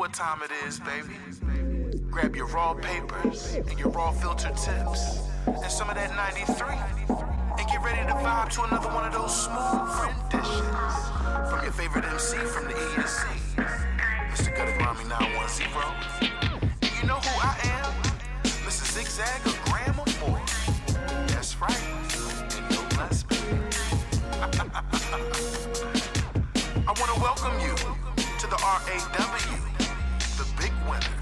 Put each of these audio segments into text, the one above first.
what time it is, baby. Grab your raw papers and your raw filter tips and some of that 93 and get ready to vibe to another one of those smooth renditions from your favorite MC from the E to C, Mr. Gutta Grimey 910. And you know who I am? Mr. Zigzag, or more. That's right, and no less. I want to welcome you to the RAW, the big winner.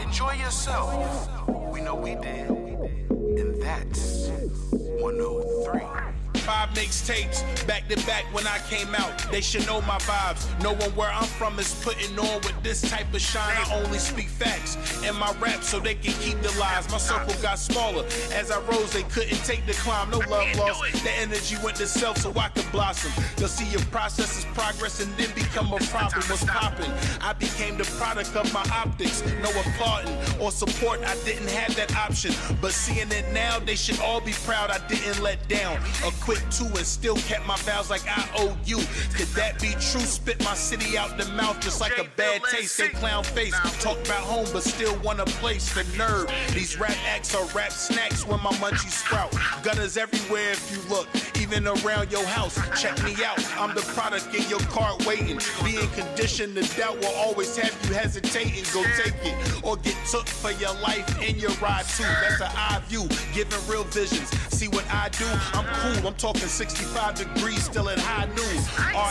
Enjoy yourself. We know we did. And that's 103. Five mixtapes back to back when I came out. They should know my vibes. Knowing where I'm from is putting on with this type of shine. I only speak facts in my rap so they can keep the lies. My circle got smaller. As I rose, they couldn't take the climb. No love lost. The energy went to self so I could blossom. They'll see your process is progress and then become a problem. What's popping? I became the product of my optics. No applauding or support. I didn't have that option. But seeing it now, they should all be proud I didn't let down. A quick two and still kept my vows like I owe you. Could that be true? Spit my city out the mouth just like a bad taste. They clown face. Talk about home, but still want a place for nerve. These rap acts are rap snacks when my munchies sprout. Gunners everywhere if you look, even around your house. Check me out. I'm the product in your cart waiting. Being conditioned to doubt will always have you hesitating. Go take it or get took for your life in your ride too. That's an eye view, giving real visions. See what I do? I'm cool. I'm talking 65 degrees, still at high noon. RAW,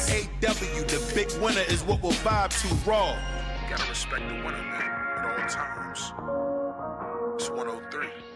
the big winner is what we'll vibe to raw. You Gotta respect the winner, man, at all times. It's 103.